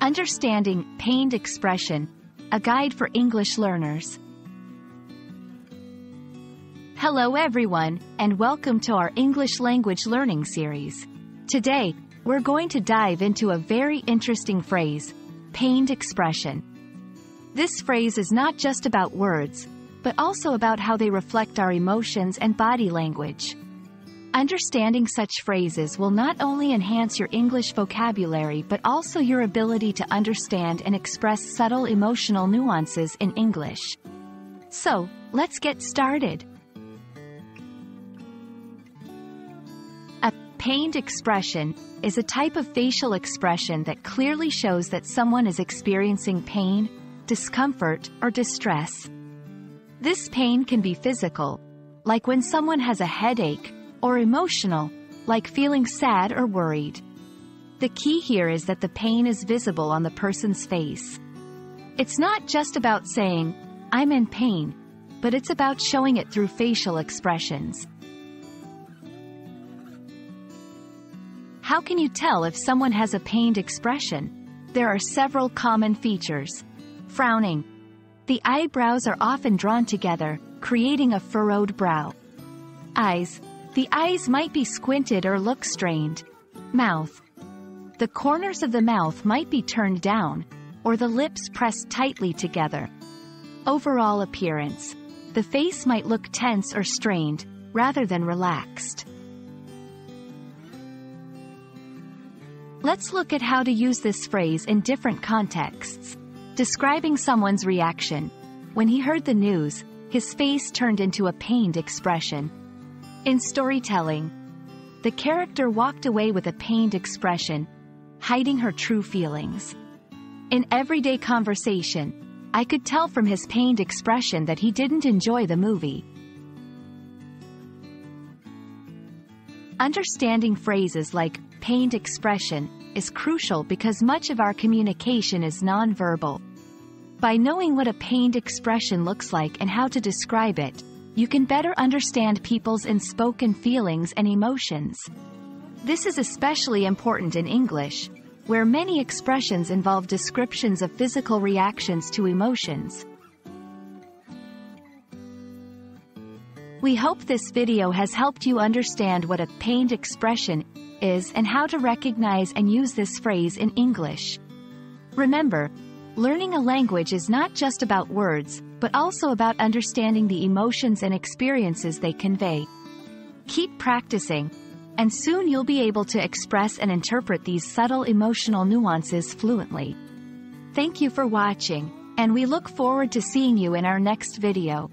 Understanding Pained Expression, a guide for English learners. Hello everyone, and welcome to our English language learning series. Today, we're going to dive into a very interesting phrase, pained expression. This phrase is not just about words, but also about how they reflect our emotions and body language. Understanding such phrases will not only enhance your English vocabulary but also your ability to understand and express subtle emotional nuances in English. So, let's get started. A pained expression is a type of facial expression that clearly shows that someone is experiencing pain, discomfort, or distress. This pain can be physical, like when someone has a headache, or emotional, like feeling sad or worried. The key here is that the pain is visible on the person's face. It's not just about saying, I'm in pain, but it's about showing it through facial expressions. How can you tell if someone has a pained expression? There are several common features. Frowning. The eyebrows are often drawn together, creating a furrowed brow. Eyes. The eyes might be squinted or look strained. Mouth. The corners of the mouth might be turned down, or the lips pressed tightly together. Overall appearance. The face might look tense or strained, rather than relaxed. Let's look at how to use this phrase in different contexts. Describing someone's reaction. When he heard the news, his face turned into a pained expression. In storytelling, the character walked away with a pained expression, hiding her true feelings. In everyday conversation, I could tell from his pained expression that he didn't enjoy the movie. Understanding phrases like pained expression is crucial because much of our communication is nonverbal. By knowing what a pained expression looks like and how to describe it, you can better understand people's unspoken feelings and emotions. This is especially important in English, where many expressions involve descriptions of physical reactions to emotions. We hope this video has helped you understand what a pained expression is and how to recognize and use this phrase in English. Remember, learning a language is not just about words, but also about understanding the emotions and experiences they convey. Keep practicing, and soon you'll be able to express and interpret these subtle emotional nuances fluently. Thank you for watching, and we look forward to seeing you in our next video.